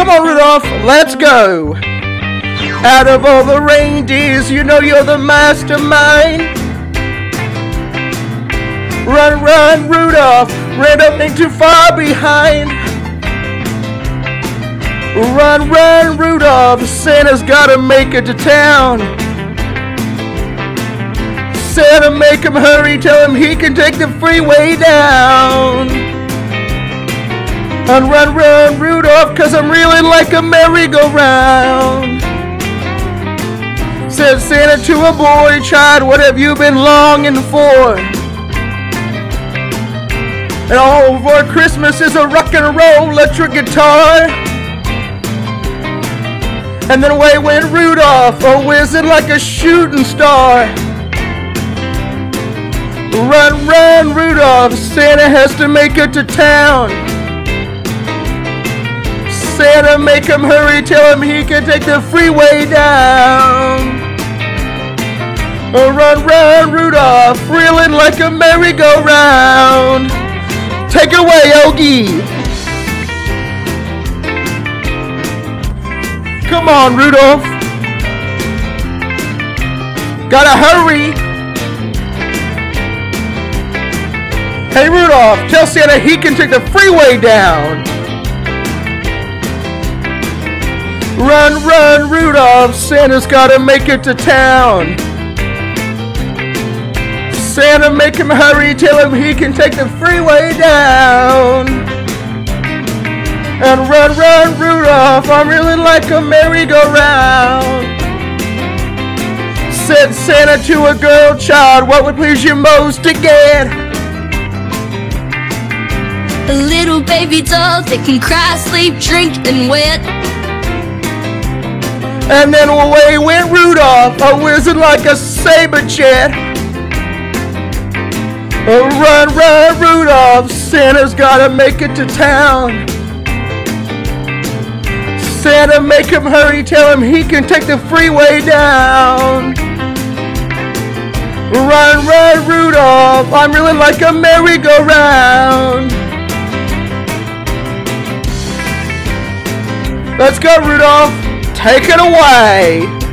Come on, Rudolph, let's go. Out of all the reindeers, you know you're the mastermind. Run, run, Rudolph, Randolph ain't too far behind. Run, run, Rudolph, Santa's gotta make it to town. Santa, make him hurry, tell him he can take the freeway down. And run, run, Rudolph, cause I'm reeling like a merry-go-round. Said Santa to a boy child, what have you been longing for? And all for Christmas is a rock and roll electric guitar. And then away went Rudolph, a whizzing like a shooting star. Run, run, Rudolph, Santa has to make it to town. Santa, make him hurry, tell him he can take the freeway down. Oh, run, run, Rudolph, reeling like a merry-go-round. Take away, Yogi. Come on, Rudolph. Gotta hurry. Hey, Rudolph, tell Santa he can take the freeway down. Run, run, Rudolph, Santa's gotta make it to town. Santa, make him hurry, tell him he can take the freeway down. And run, run, Rudolph, I'm reeling like a merry-go-round. Said Santa to a girl child, what would please you most to get? A little baby doll that can cry, sleep, drink, and wet. And then away went Rudolph, a wizard like a saber jet. Oh, run, run, Rudolph, Santa's gotta make it to town. Santa, make him hurry, tell him he can take the freeway down. Run, run, Rudolph, I'm reeling like a merry-go-round. Let's go, Rudolph. Take it away.